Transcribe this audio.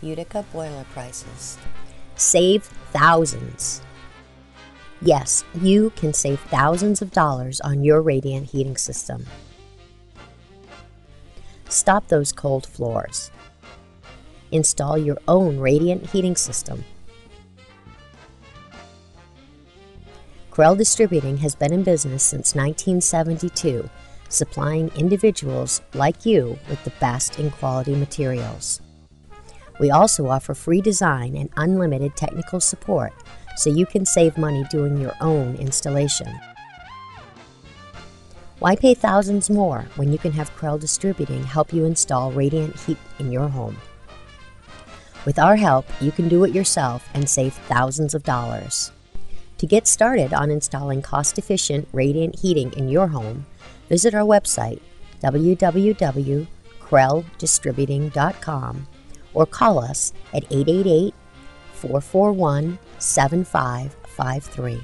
Utica boiler prices. Save thousands. Yes, you can save thousands of dollars on your radiant heating system. Stop those cold floors. Install your own radiant heating system. Krell Distributing has been in business since 1972, supplying individuals like you with the best in quality materials. We also offer free design and unlimited technical support so you can save money doing your own installation. Why pay thousands more when you can have Krell Distributing help you install radiant heat in your home? With our help, you can do it yourself and save thousands of dollars. To get started on installing cost efficient radiant heating in your home, visit our website www.krelldistributing.com or call us at 888 441 7553.